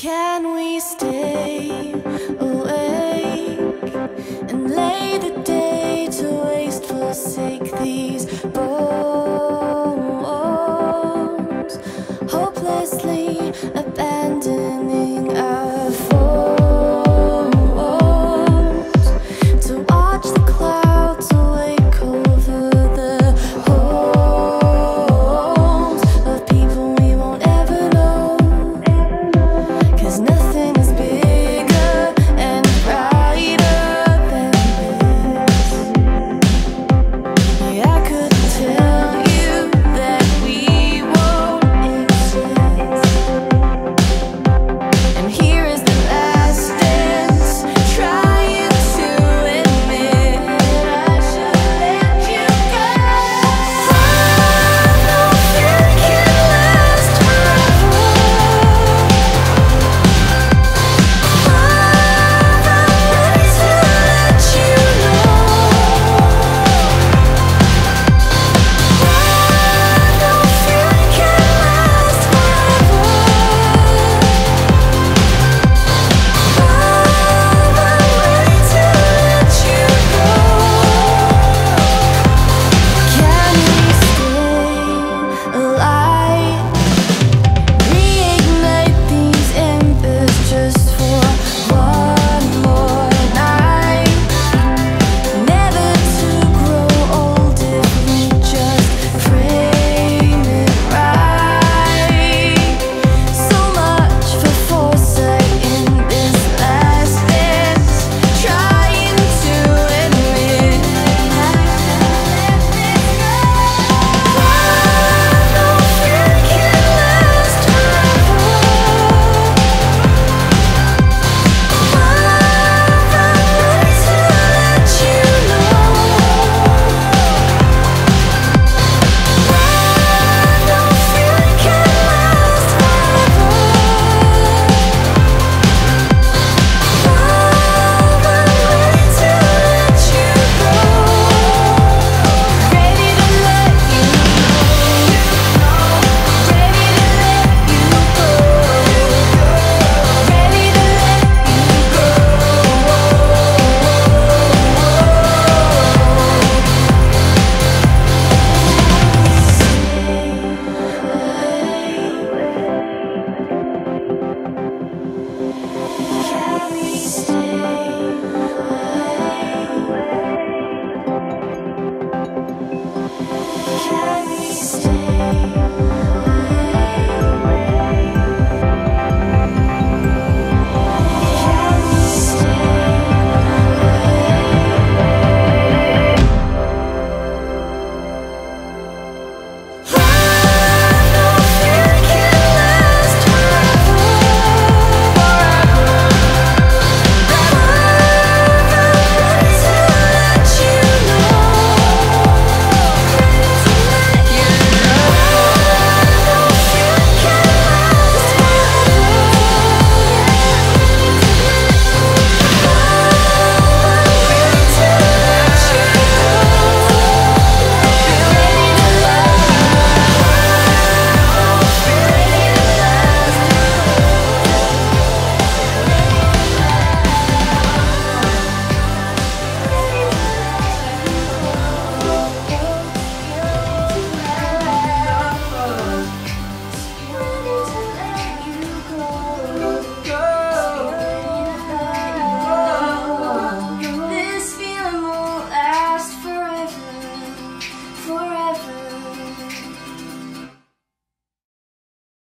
Can we stay awake and lay the day to waste? Forsake these bones,